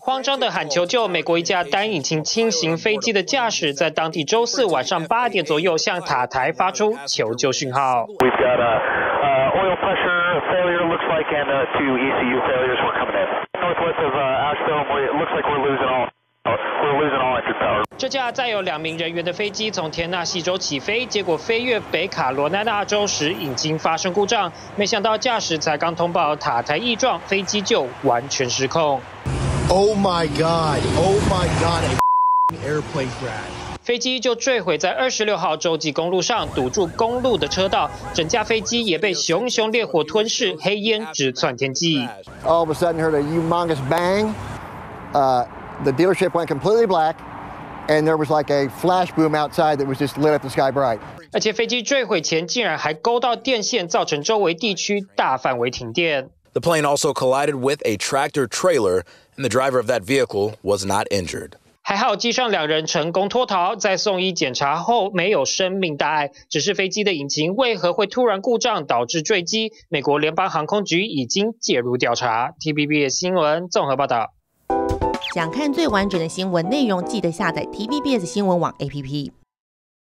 慌张的喊求救！美国一架单引擎轻型飞机的驾驶在当地周四晚上八点左右向塔台发出求救讯号。这架载有两名人员的飞机从田纳西州起飞，结果飞越北卡罗来纳州时引擎发生故障，没想到驾驶才刚通报塔台异状，飞机就完全失控。Oh my god! Oh my god! Airplane crash. 飞机就坠毁在二十六号洲际公路上，堵住公路的车道，整架飞机也被熊熊烈火吞噬，黑烟直窜天际。All of a sudden, heard a humongous bang. Uh, the dealership went completely black. and there was like a flash boom outside that was just lit up the sky bright. 而且飞机坠毁前竟然还勾到电线，造成周围地区大范围停电。The plane also collided with a tractor trailer, and the driver of that vehicle was not injured. 还好机上两人成功脱逃，在送医检查后没有生命大碍，只是飞机的引擎为何会突然故障导致坠机？美国联邦航空局已经介入调查。TBS 新闻综合报道。 想看最完整的新闻内容，记得下载 TVBS 新闻网 APP。